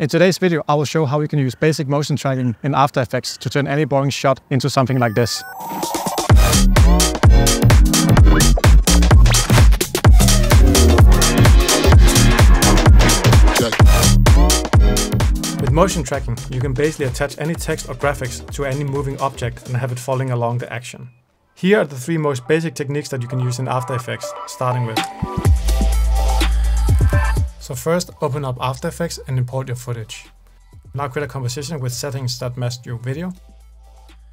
In today's video, I will show how you can use basic motion tracking in After Effects to turn any boring shot into something like this. With motion tracking, you can basically attach any text or graphics to any moving object and have it following along the action. Here are the three most basic techniques that you can use in After Effects, starting with. So first, open up After Effects and import your footage. Now create a composition with settings that match your video.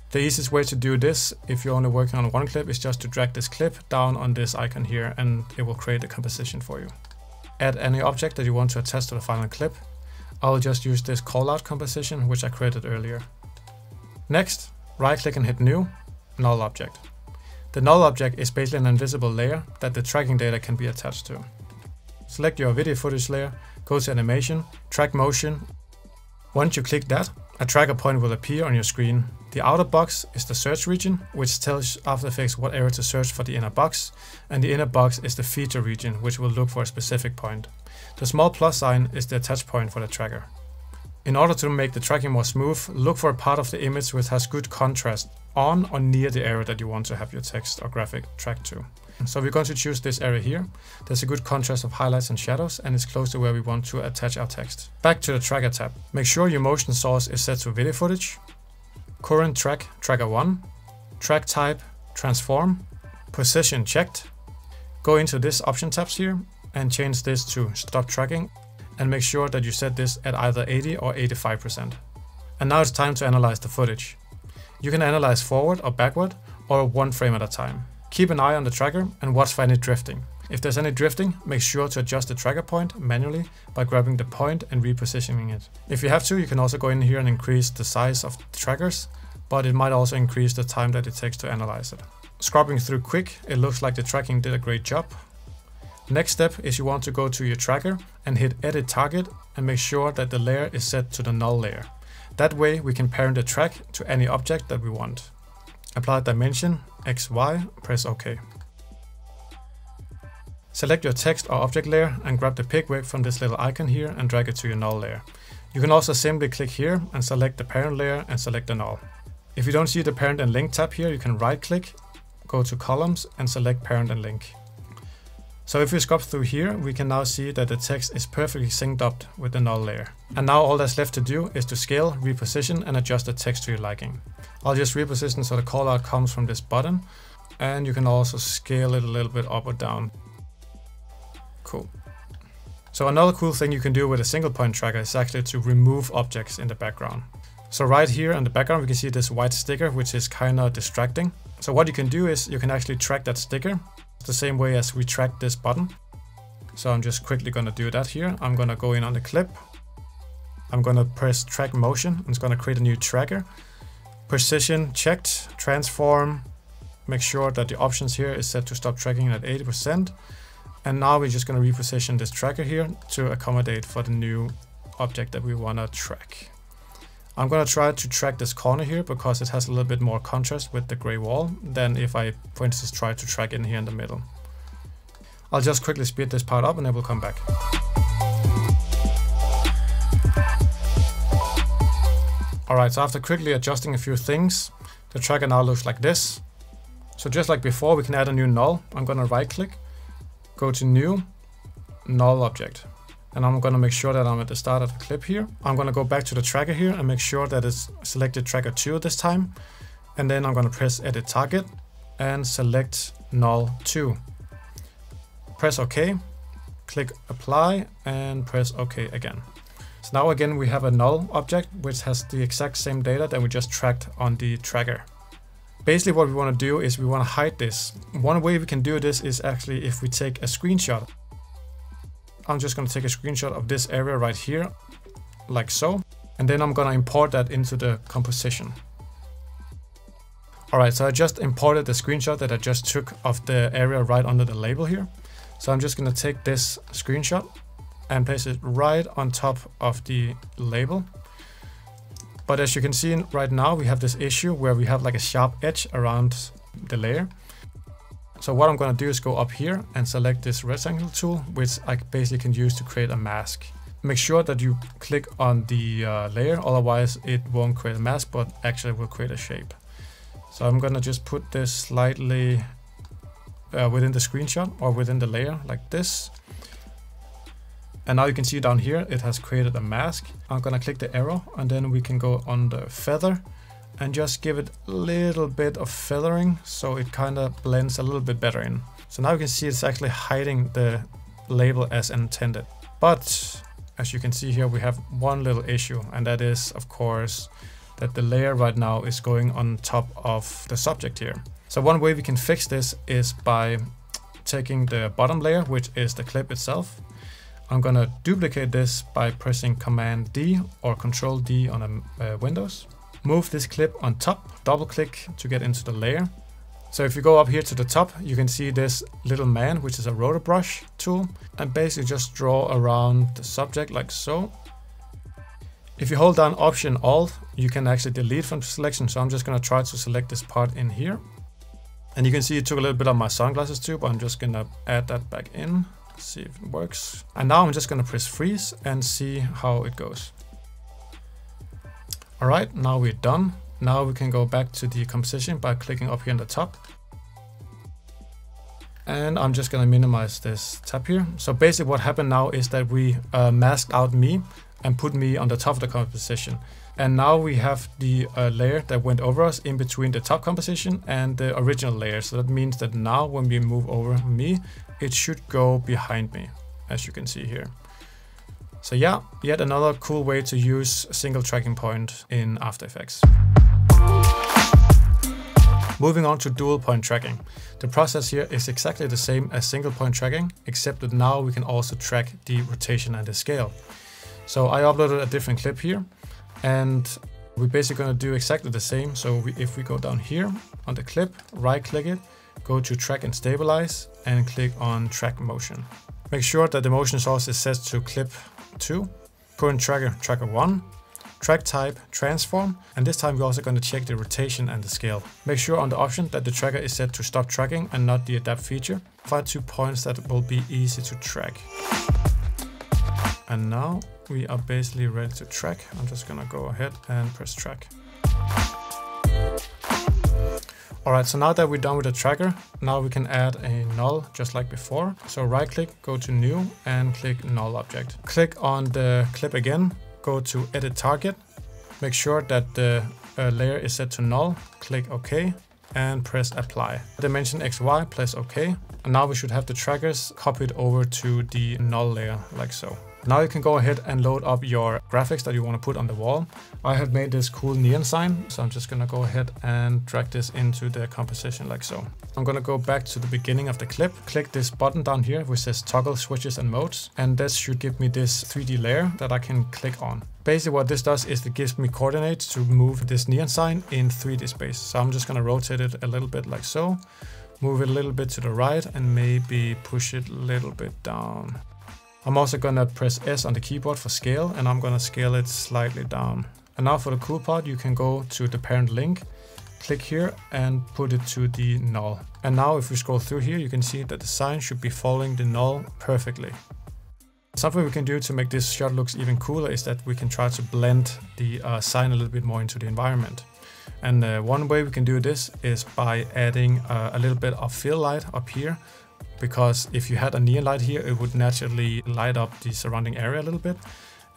The easiest way to do this, if you're only working on one clip, is just to drag this clip down on this icon here and it will create a composition for you. Add any object that you want to attach to the final clip. I'll just use this callout composition which I created earlier. Next, right click and hit new, null object. The null object is basically an invisible layer that the tracking data can be attached to. Select your video footage layer, go to animation, track motion. Once you click that, a tracker point will appear on your screen. The outer box is the search region, which tells After Effects what area to search for the inner box, and the inner box is the feature region, which will look for a specific point. The small plus sign is the attach point for the tracker. In order to make the tracking more smooth, look for a part of the image which has good contrast on or near the area that you want to have your text or graphic tracked to. So we're going to choose this area here. There's a good contrast of highlights and shadows and it's close to where we want to attach our text. Back to the tracker tab. Make sure your motion source is set to video footage. Current track, tracker 1. Track type, transform. Position checked. Go into this option tabs here and change this to stop tracking and make sure that you set this at either 80 or 85%. And now it's time to analyze the footage. You can analyze forward or backward or one frame at a time. Keep an eye on the tracker and watch for any drifting. If there's any drifting, make sure to adjust the tracker point manually by grabbing the point and repositioning it. If you have to, you can also go in here and increase the size of the trackers, but it might also increase the time that it takes to analyze it. Scrubbing through quick, it looks like the tracking did a great job. Next step is you want to go to your tracker and hit edit target and make sure that the layer is set to the null layer. That way we can parent the track to any object that we want. Apply dimension XY, press OK. Select your text or object layer and grab the pick whip from this little icon here and drag it to your null layer. You can also simply click here and select the parent layer and select the null. If you don't see the parent and link tab here, you can right click, go to columns and select parent and link. So if we scrub through here, we can now see that the text is perfectly synced up with the null layer. And now all that's left to do is to scale, reposition and adjust the text to your liking. I'll just reposition so the callout comes from this button and you can also scale it a little bit up or down. Cool. So another cool thing you can do with a single point tracker is actually to remove objects in the background. So right here in the background we can see this white sticker which is kind of distracting. So what you can do is you can actually track that sticker the same way as we track this button. So I'm just quickly gonna do that here. I'm gonna go in on the clip. I'm gonna press track motion. It's gonna create a new tracker. Position checked, transform, make sure that the options here is set to stop tracking at 80%. And now we're just gonna reposition this tracker here to accommodate for the new object that we wanna track. I'm gonna try to track this corner here because it has a little bit more contrast with the gray wall than if I, for instance, try to track in here in the middle. I'll just quickly speed this part up and then we'll come back. Alright, so after quickly adjusting a few things, the tracker now looks like this. So just like before, we can add a new null. I'm gonna right click, go to new, null object and I'm gonna make sure that I'm at the start of the clip here. I'm gonna go back to the tracker here and make sure that it's selected tracker 2 this time. And then I'm gonna press edit target and select null 2. Press OK, click apply and press OK again. So now again we have a null object which has the exact same data that we just tracked on the tracker. Basically what we want to do is we want to hide this. One way we can do this is actually if we take a screenshot I'm just going to take a screenshot of this area right here, like so. And then I'm going to import that into the composition. Alright, so I just imported the screenshot that I just took of the area right under the label here. So I'm just going to take this screenshot and place it right on top of the label. But as you can see right now, we have this issue where we have like a sharp edge around the layer. So what I'm going to do is go up here and select this rectangle tool, which I basically can use to create a mask. Make sure that you click on the uh, layer, otherwise it won't create a mask, but actually will create a shape. So I'm gonna just put this slightly uh, within the screenshot or within the layer like this. And now you can see down here, it has created a mask. I'm gonna click the arrow and then we can go on the feather and just give it a little bit of feathering so it kind of blends a little bit better in. So now you can see it's actually hiding the label as intended. But as you can see here, we have one little issue and that is of course that the layer right now is going on top of the subject here. So one way we can fix this is by taking the bottom layer, which is the clip itself. I'm gonna duplicate this by pressing Command D or Control D on a, uh, Windows. Move this clip on top, double click to get into the layer. So if you go up here to the top, you can see this little man, which is a Roto Brush tool, and basically just draw around the subject like so. If you hold down Option Alt, you can actually delete from selection. So I'm just gonna try to select this part in here. And you can see it took a little bit of my sunglasses too, but I'm just gonna add that back in, see if it works. And now I'm just gonna press freeze and see how it goes. All right, now we're done. Now we can go back to the composition by clicking up here in the top. And I'm just gonna minimize this tab here. So basically what happened now is that we uh, masked out me and put me on the top of the composition. And now we have the uh, layer that went over us in between the top composition and the original layer. So that means that now when we move over me, it should go behind me, as you can see here. So yeah, yet another cool way to use a single tracking point in After Effects. Moving on to dual point tracking. The process here is exactly the same as single point tracking, except that now we can also track the rotation and the scale. So I uploaded a different clip here and we're basically going to do exactly the same. So we, if we go down here on the clip, right click it, go to track and stabilize and click on track motion. Make sure that the motion source is set to clip 2, current tracker tracker 1, track type transform and this time we're also going to check the rotation and the scale. Make sure on the option that the tracker is set to stop tracking and not the adapt feature. Find two points that will be easy to track. And now we are basically ready to track. I'm just gonna go ahead and press track. Alright, so now that we're done with the tracker, now we can add a null just like before. So right click, go to new and click null object. Click on the clip again, go to edit target. Make sure that the uh, layer is set to null, click OK and press apply. Dimension XY, press OK. And now we should have the trackers copied over to the null layer like so. Now you can go ahead and load up your graphics that you want to put on the wall. I have made this cool neon sign, so I'm just going to go ahead and drag this into the composition like so. I'm going to go back to the beginning of the clip, click this button down here which says toggle switches and modes, and this should give me this 3D layer that I can click on. Basically what this does is it gives me coordinates to move this neon sign in 3D space. So I'm just going to rotate it a little bit like so, move it a little bit to the right and maybe push it a little bit down. I'm also gonna press S on the keyboard for scale and I'm gonna scale it slightly down. And now for the cool part, you can go to the parent link, click here and put it to the null. And now if we scroll through here, you can see that the sign should be following the null perfectly. Something we can do to make this shot looks even cooler is that we can try to blend the uh, sign a little bit more into the environment. And uh, one way we can do this is by adding uh, a little bit of fill light up here because if you had a neon light here, it would naturally light up the surrounding area a little bit.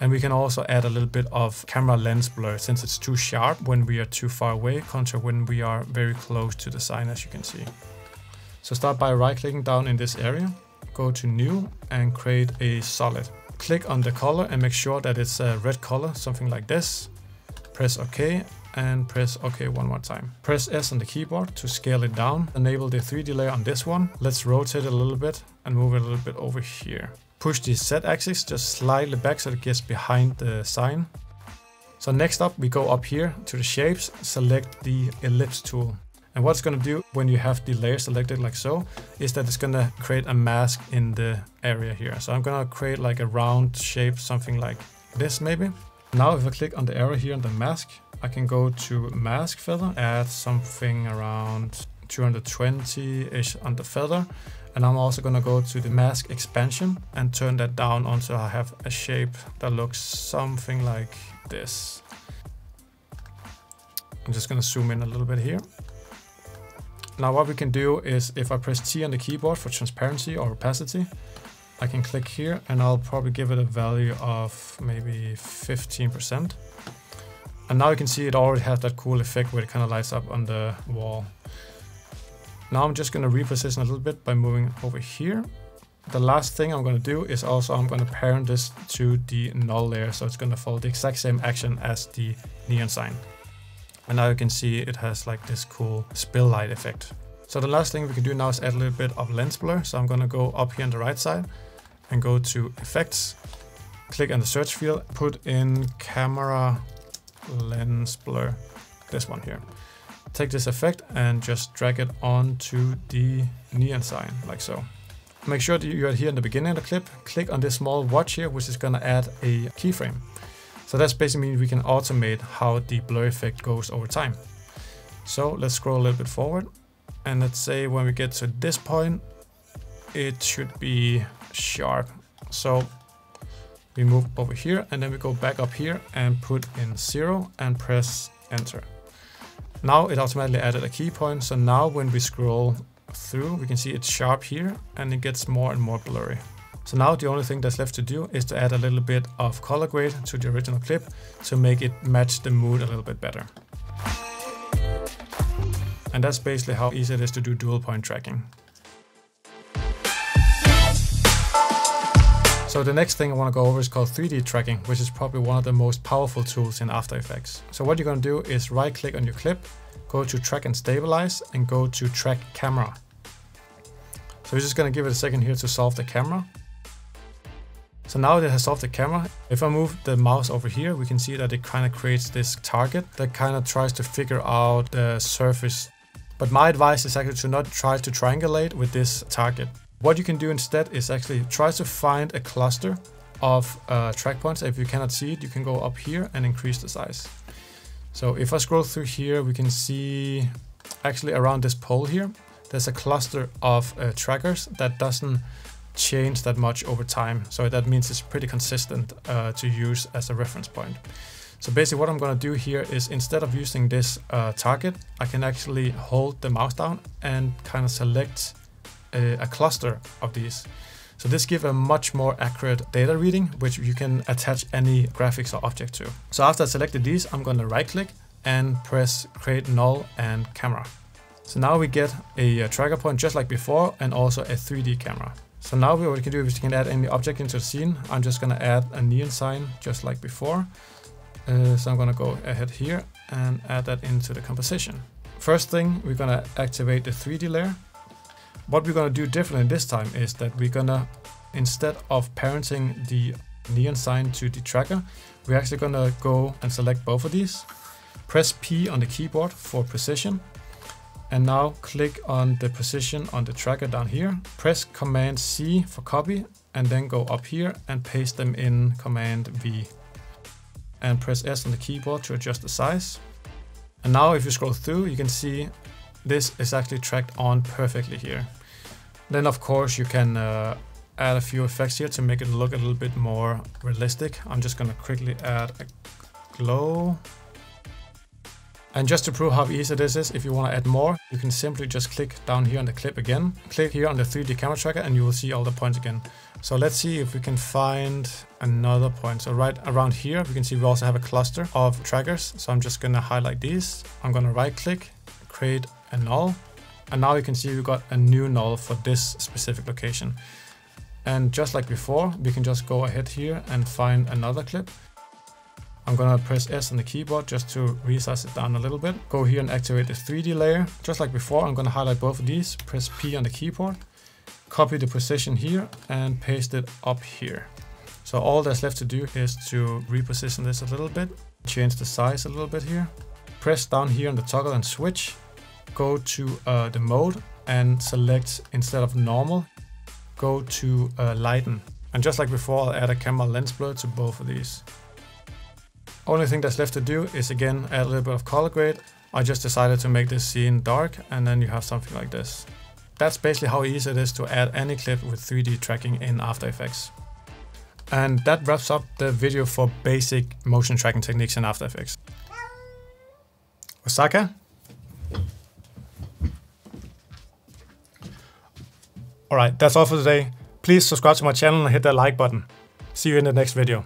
And we can also add a little bit of camera lens blur since it's too sharp when we are too far away contra when we are very close to the sign as you can see. So start by right clicking down in this area, go to new and create a solid. Click on the color and make sure that it's a red color, something like this. Press OK and press OK one more time. Press S on the keyboard to scale it down. Enable the 3D layer on this one. Let's rotate it a little bit and move it a little bit over here. Push the Z axis just slightly back so it gets behind the sign. So next up we go up here to the shapes, select the ellipse tool. And what it's going to do when you have the layer selected like so, is that it's going to create a mask in the area here. So I'm going to create like a round shape, something like this maybe. Now if I click on the arrow here on the mask, I can go to mask feather, add something around 220-ish on the feather, And I'm also gonna go to the mask expansion and turn that down until I have a shape that looks something like this. I'm just gonna zoom in a little bit here. Now what we can do is if I press T on the keyboard for transparency or opacity, I can click here and I'll probably give it a value of maybe 15%. And now you can see it already has that cool effect where it kind of lights up on the wall. Now I'm just going to reposition a little bit by moving over here. The last thing I'm going to do is also I'm going to parent this to the null layer so it's going to follow the exact same action as the neon sign. And now you can see it has like this cool spill light effect. So the last thing we can do now is add a little bit of lens blur. So I'm going to go up here on the right side and go to effects, click on the search field, put in camera lens blur, this one here take this effect and just drag it onto the neon sign, like so. Make sure that you are here in the beginning of the clip, click on this small watch here, which is gonna add a keyframe. So that's basically we can automate how the blur effect goes over time. So let's scroll a little bit forward. And let's say when we get to this point, it should be sharp. So we move over here and then we go back up here and put in zero and press enter. Now it automatically added a key point, so now when we scroll through, we can see it's sharp here and it gets more and more blurry. So now the only thing that's left to do is to add a little bit of color grade to the original clip to make it match the mood a little bit better. And that's basically how easy it is to do dual point tracking. So the next thing I want to go over is called 3D tracking, which is probably one of the most powerful tools in After Effects. So what you're going to do is right click on your clip, go to track and stabilize and go to track camera. So we're just going to give it a second here to solve the camera. So now it has solved the camera. If I move the mouse over here, we can see that it kind of creates this target that kind of tries to figure out the surface. But my advice is actually to not try to triangulate with this target. What you can do instead is actually try to find a cluster of uh, track points. If you cannot see it, you can go up here and increase the size. So if I scroll through here, we can see actually around this pole here, there's a cluster of uh, trackers that doesn't change that much over time. So that means it's pretty consistent uh, to use as a reference point. So basically what I'm going to do here is instead of using this uh, target, I can actually hold the mouse down and kind of select a, a cluster of these. So this gives a much more accurate data reading, which you can attach any graphics or object to. So after I selected these, I'm going to right click and press create null and camera. So now we get a, a tracker point just like before and also a 3D camera. So now what we can do is we can add any object into the scene. I'm just going to add a neon sign just like before. Uh, so I'm going to go ahead here and add that into the composition. First thing, we're going to activate the 3D layer what we're gonna do differently this time is that we're gonna, instead of parenting the neon sign to the tracker, we're actually gonna go and select both of these. Press P on the keyboard for precision. And now click on the position on the tracker down here. Press Command C for copy and then go up here and paste them in Command V. And press S on the keyboard to adjust the size. And now if you scroll through, you can see this is actually tracked on perfectly here. Then of course you can uh, add a few effects here to make it look a little bit more realistic. I'm just gonna quickly add a glow. And just to prove how easy this is, if you want to add more, you can simply just click down here on the clip again. Click here on the 3D camera tracker and you will see all the points again. So let's see if we can find another point. So right around here, we can see we also have a cluster of trackers. So I'm just going to highlight these. I'm going to right click, create a null and now you can see we got a new null for this specific location. And just like before, we can just go ahead here and find another clip. I'm gonna press S on the keyboard just to resize it down a little bit. Go here and activate the 3D layer. Just like before, I'm gonna highlight both of these, press P on the keyboard, copy the position here and paste it up here. So all that's left to do is to reposition this a little bit, change the size a little bit here, press down here on the toggle and switch, go to uh, the mode and select instead of normal, go to uh, lighten. And just like before, I'll add a camera lens blur to both of these. Only thing that's left to do is again add a little bit of color grade. I just decided to make this scene dark and then you have something like this. that's basically how easy it is to add any clip with 3D tracking in After Effects. And that wraps up the video for basic motion tracking techniques in After Effects. Osaka? Alright, that's all for today. Please subscribe to my channel and hit that like button. See you in the next video.